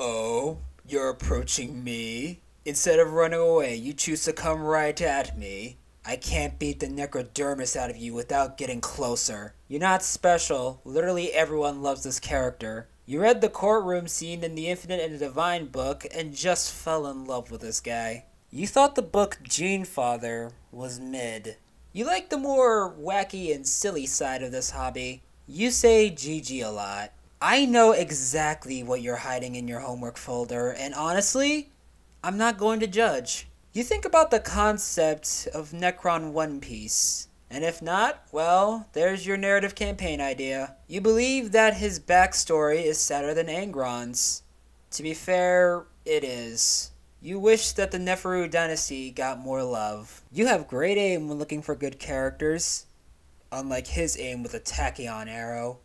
Oh, you're approaching me? Instead of running away, you choose to come right at me. I can't beat the necrodermis out of you without getting closer. You're not special. Literally everyone loves this character. You read the courtroom scene in the Infinite and the Divine book and just fell in love with this guy. You thought the book Genefather was mid. You like the more wacky and silly side of this hobby. You say GG a lot. I know exactly what you're hiding in your homework folder, and honestly, I'm not going to judge. You think about the concept of Necron One Piece. And if not, well, there's your narrative campaign idea. You believe that his backstory is sadder than Angron's. To be fair, it is. You wish that the Neferu dynasty got more love. You have great aim when looking for good characters, unlike his aim with a tachyon arrow.